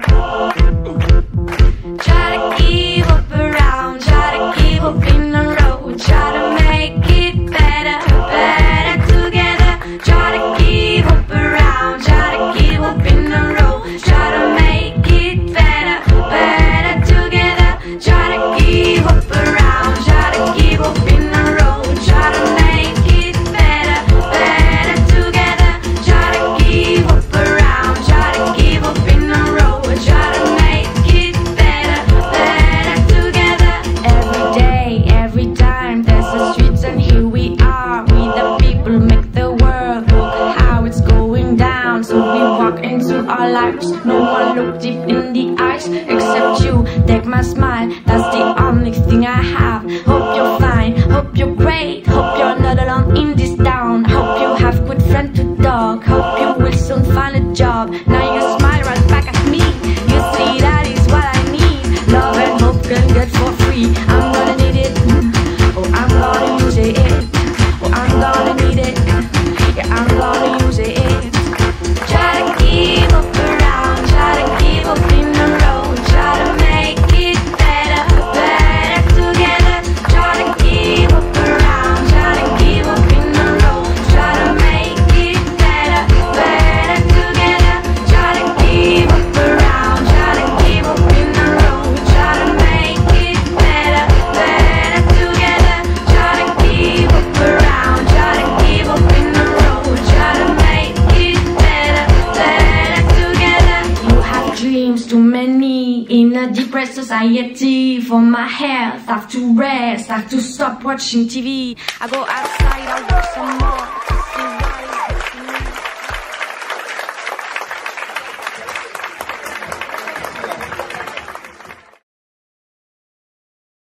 Oh. our lives. No one looked deep in the eyes except you. Take my smile, that's in a depressed society For my health, I have to rest, I have to stop watching TV I go outside, I work some more.